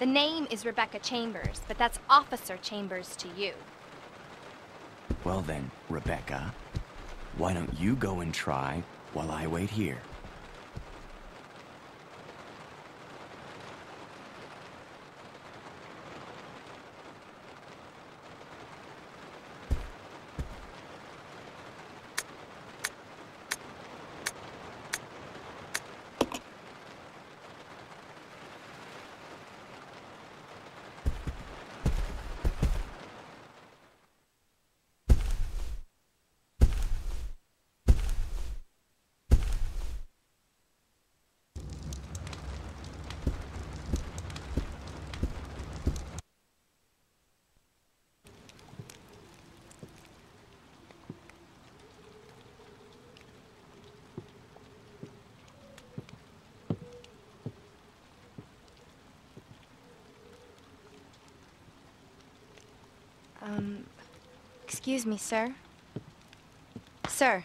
The name is Rebecca Chambers, but that's Officer Chambers to you. Well then, Rebecca, why don't you go and try while I wait here? Excuse me, sir. Sir.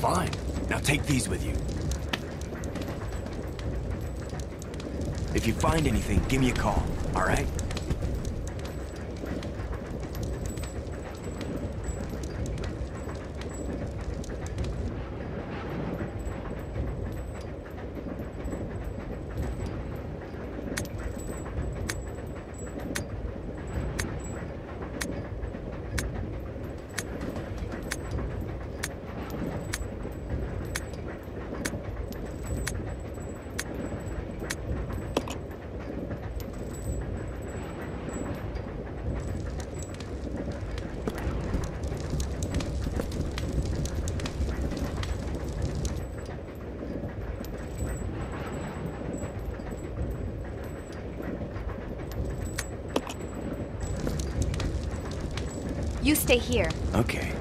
Fine. Now take these with you. If you find anything, give me a call, all right? You stay here. Okay.